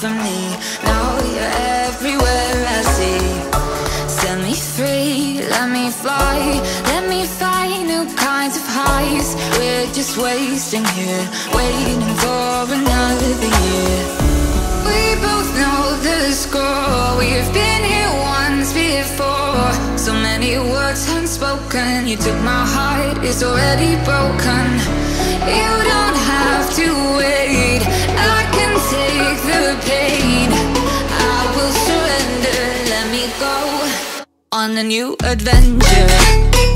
from me, now you're everywhere I see. Set me free, let me fly, let me find new kinds of highs. We're just wasting here, waiting for another year. We both know the score. We've been here once before. So many words unspoken. You took my heart, it's already broken. You don't have to on a new adventure.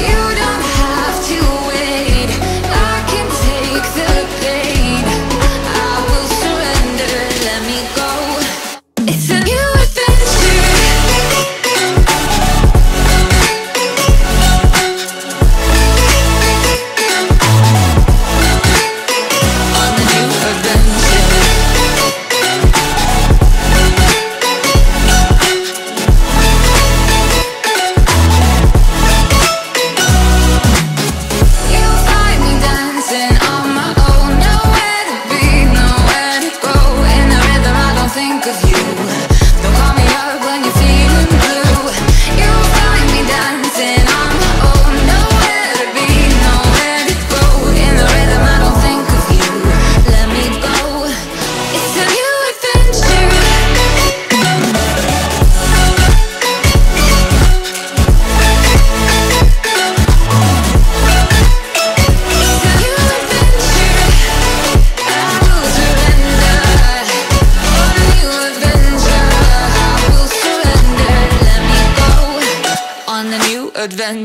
You don't have to